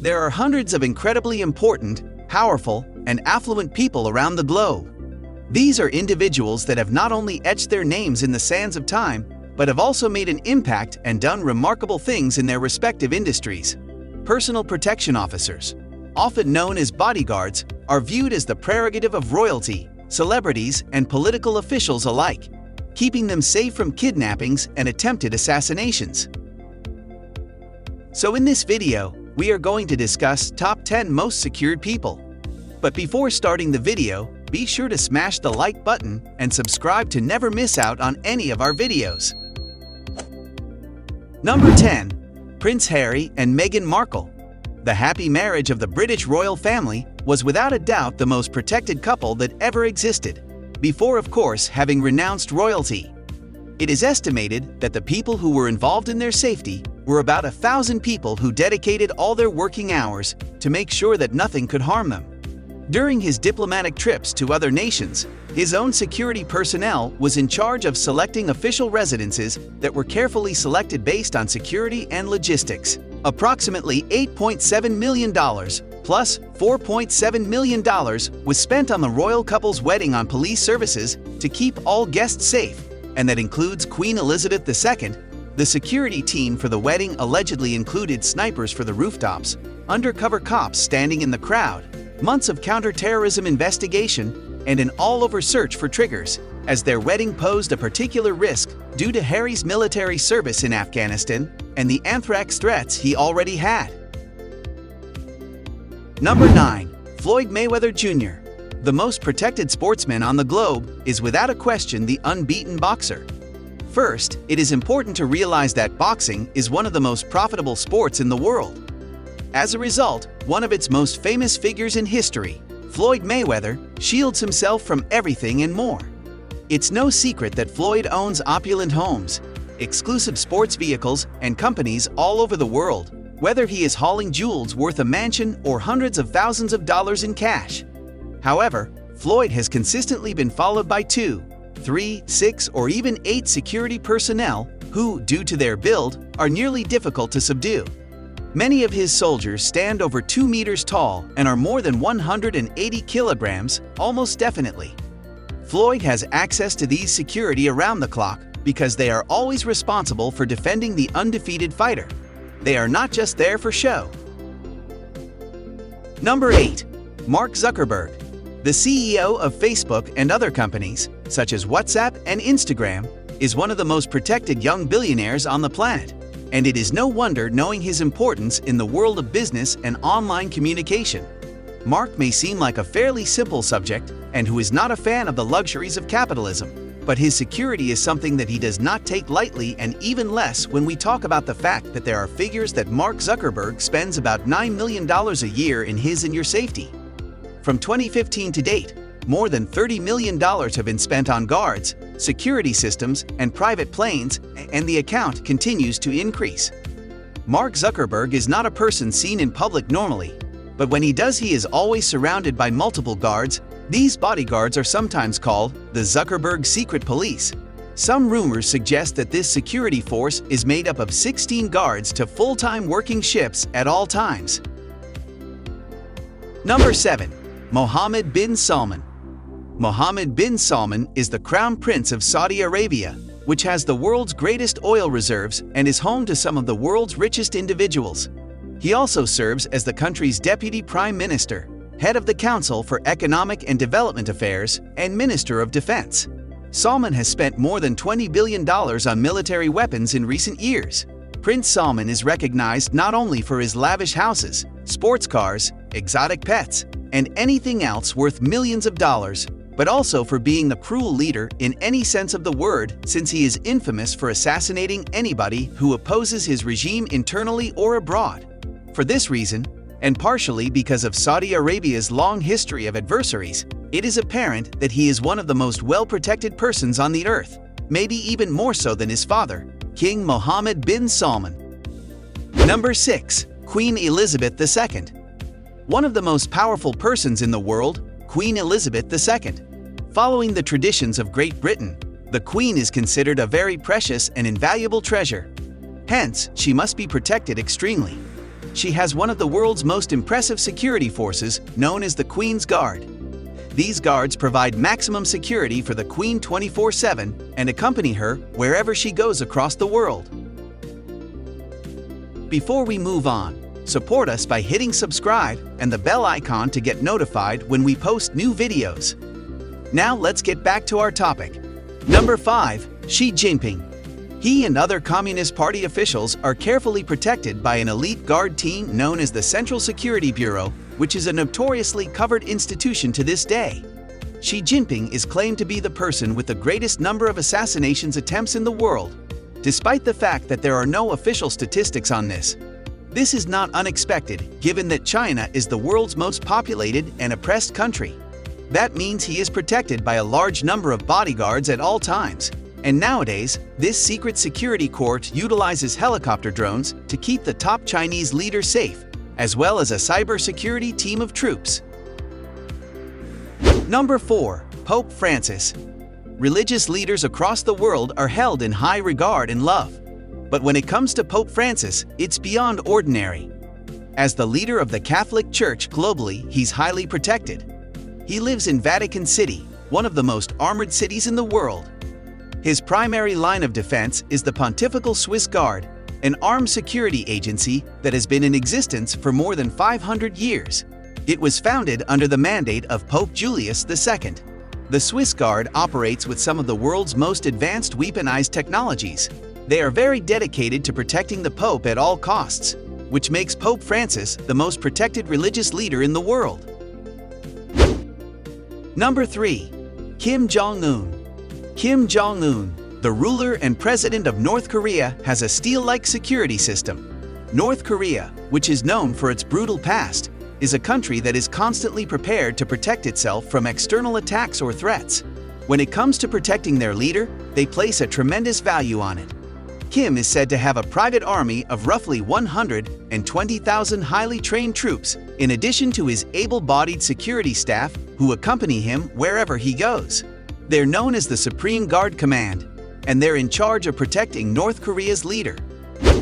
There are hundreds of incredibly important, powerful, and affluent people around the globe. These are individuals that have not only etched their names in the sands of time, but have also made an impact and done remarkable things in their respective industries. Personal protection officers, often known as bodyguards, are viewed as the prerogative of royalty, celebrities, and political officials alike, keeping them safe from kidnappings and attempted assassinations. So in this video, we are going to discuss top 10 most secured people. But before starting the video, be sure to smash the like button and subscribe to never miss out on any of our videos. Number 10. Prince Harry and Meghan Markle The happy marriage of the British royal family was without a doubt the most protected couple that ever existed, before of course having renounced royalty. It is estimated that the people who were involved in their safety were about a thousand people who dedicated all their working hours to make sure that nothing could harm them. During his diplomatic trips to other nations, his own security personnel was in charge of selecting official residences that were carefully selected based on security and logistics. Approximately $8.7 million plus $4.7 million was spent on the royal couple's wedding on police services to keep all guests safe, and that includes Queen Elizabeth II, the security team for the wedding allegedly included snipers for the rooftops, undercover cops standing in the crowd, months of counterterrorism investigation, and an all-over search for triggers, as their wedding posed a particular risk due to Harry's military service in Afghanistan and the anthrax threats he already had. Number 9. Floyd Mayweather Jr. The most protected sportsman on the globe is without a question the unbeaten boxer. First, it is important to realize that boxing is one of the most profitable sports in the world. As a result, one of its most famous figures in history, Floyd Mayweather, shields himself from everything and more. It's no secret that Floyd owns opulent homes, exclusive sports vehicles, and companies all over the world, whether he is hauling jewels worth a mansion or hundreds of thousands of dollars in cash. However, Floyd has consistently been followed by two, three, six, or even eight security personnel who, due to their build, are nearly difficult to subdue. Many of his soldiers stand over 2 meters tall and are more than 180 kilograms, almost definitely. Floyd has access to these security around the clock because they are always responsible for defending the undefeated fighter. They are not just there for show. Number 8. Mark Zuckerberg the CEO of Facebook and other companies, such as WhatsApp and Instagram, is one of the most protected young billionaires on the planet. And it is no wonder knowing his importance in the world of business and online communication. Mark may seem like a fairly simple subject and who is not a fan of the luxuries of capitalism, but his security is something that he does not take lightly and even less when we talk about the fact that there are figures that Mark Zuckerberg spends about $9 million a year in his and your safety. From 2015 to date, more than $30 million have been spent on guards, security systems, and private planes, and the account continues to increase. Mark Zuckerberg is not a person seen in public normally, but when he does he is always surrounded by multiple guards. These bodyguards are sometimes called the Zuckerberg Secret Police. Some rumors suggest that this security force is made up of 16 guards to full-time working ships at all times. Number 7. Mohammed bin Salman Mohammed bin Salman is the crown prince of Saudi Arabia, which has the world's greatest oil reserves and is home to some of the world's richest individuals. He also serves as the country's deputy prime minister, head of the Council for Economic and Development Affairs, and Minister of Defense. Salman has spent more than $20 billion on military weapons in recent years. Prince Salman is recognized not only for his lavish houses, sports cars, exotic pets, and anything else worth millions of dollars, but also for being the cruel leader in any sense of the word since he is infamous for assassinating anybody who opposes his regime internally or abroad. For this reason, and partially because of Saudi Arabia's long history of adversaries, it is apparent that he is one of the most well-protected persons on the earth, maybe even more so than his father, King Mohammed bin Salman. Number 6. Queen Elizabeth II one of the most powerful persons in the world, Queen Elizabeth II. Following the traditions of Great Britain, the Queen is considered a very precious and invaluable treasure. Hence, she must be protected extremely. she has one of the world's most impressive security forces known as the Queen's Guard. These guards provide maximum security for the Queen 24-7 and accompany her wherever she goes across the world. Before we move on, support us by hitting subscribe and the bell icon to get notified when we post new videos. Now let's get back to our topic. Number 5. Xi Jinping he and other Communist Party officials are carefully protected by an elite guard team known as the Central Security Bureau, which is a notoriously covered institution to this day. Xi Jinping is claimed to be the person with the greatest number of assassinations attempts in the world, despite the fact that there are no official statistics on this. This is not unexpected, given that China is the world's most populated and oppressed country. That means he is protected by a large number of bodyguards at all times, and nowadays, this secret security court utilizes helicopter drones to keep the top Chinese leader safe, as well as a cybersecurity team of troops. Number 4. Pope Francis Religious leaders across the world are held in high regard and love. But when it comes to Pope Francis, it's beyond ordinary. As the leader of the Catholic Church globally, he's highly protected. He lives in Vatican City, one of the most armored cities in the world, his primary line of defense is the Pontifical Swiss Guard, an armed security agency that has been in existence for more than 500 years. It was founded under the mandate of Pope Julius II. The Swiss Guard operates with some of the world's most advanced weaponized technologies. They are very dedicated to protecting the Pope at all costs, which makes Pope Francis the most protected religious leader in the world. Number 3. Kim Jong-un Kim Jong-un, the ruler and president of North Korea, has a steel-like security system. North Korea, which is known for its brutal past, is a country that is constantly prepared to protect itself from external attacks or threats. When it comes to protecting their leader, they place a tremendous value on it. Kim is said to have a private army of roughly 120,000 highly trained troops, in addition to his able-bodied security staff who accompany him wherever he goes. They're known as the Supreme Guard Command, and they're in charge of protecting North Korea's leader.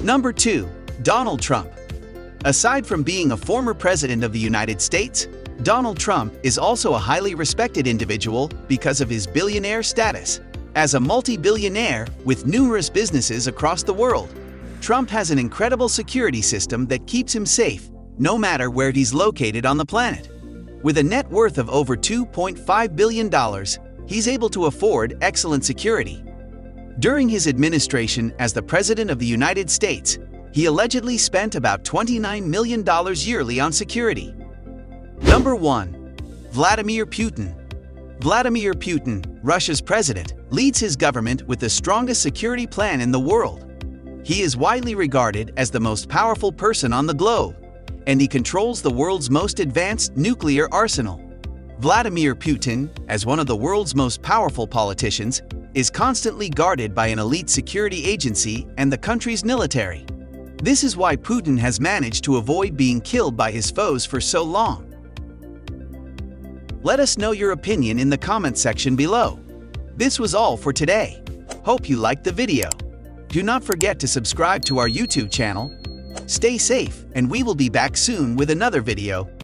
Number 2. Donald Trump Aside from being a former president of the United States, Donald Trump is also a highly respected individual because of his billionaire status. As a multi-billionaire with numerous businesses across the world, Trump has an incredible security system that keeps him safe, no matter where he's located on the planet. With a net worth of over $2.5 billion, he's able to afford excellent security. During his administration as the President of the United States, he allegedly spent about $29 million yearly on security. Number 1. Vladimir Putin Vladimir Putin, Russia's president, leads his government with the strongest security plan in the world. He is widely regarded as the most powerful person on the globe, and he controls the world's most advanced nuclear arsenal. Vladimir Putin, as one of the world's most powerful politicians, is constantly guarded by an elite security agency and the country's military. This is why Putin has managed to avoid being killed by his foes for so long. Let us know your opinion in the comment section below. This was all for today. Hope you liked the video. Do not forget to subscribe to our YouTube channel. Stay safe, and we will be back soon with another video.